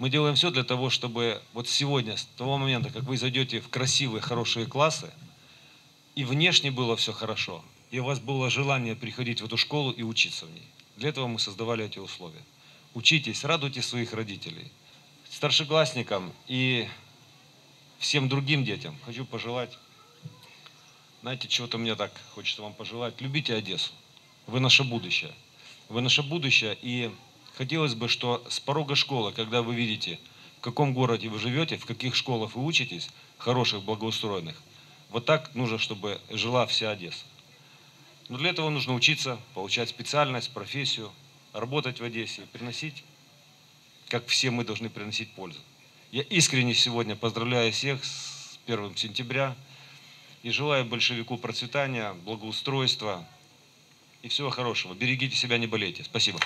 Мы делаем все для того, чтобы вот сегодня, с того момента, как вы зайдете в красивые, хорошие классы, и внешне было все хорошо, и у вас было желание приходить в эту школу и учиться в ней. Для этого мы создавали эти условия. Учитесь, радуйте своих родителей. Старшеклассникам и всем другим детям хочу пожелать, знаете, чего-то мне так хочется вам пожелать. Любите Одессу. Вы наше будущее. Вы наше будущее, и хотелось бы, что с порога школы, когда вы видите, в каком городе вы живете, в каких школах вы учитесь, хороших, благоустроенных, вот так нужно, чтобы жила вся Одесса. Но для этого нужно учиться, получать специальность, профессию, работать в Одессе, приносить, как все мы должны приносить пользу. Я искренне сегодня поздравляю всех с 1 сентября и желаю большевику процветания, благоустройства и всего хорошего. Берегите себя, не болейте. Спасибо.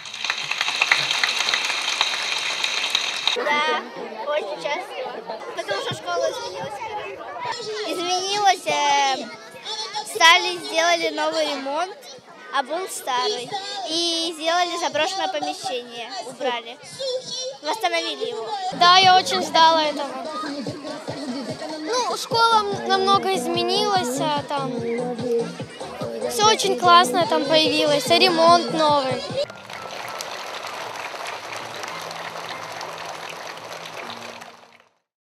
Да, очень счастлива. Потому что школа изменилась. Изменилась, э, стали, сделали новый ремонт, а был старый. И сделали заброшенное помещение, убрали. Восстановили его. Да, я очень ждала этого. Ну, школа намного изменилась, а там все очень классно там появилось, ремонт новый.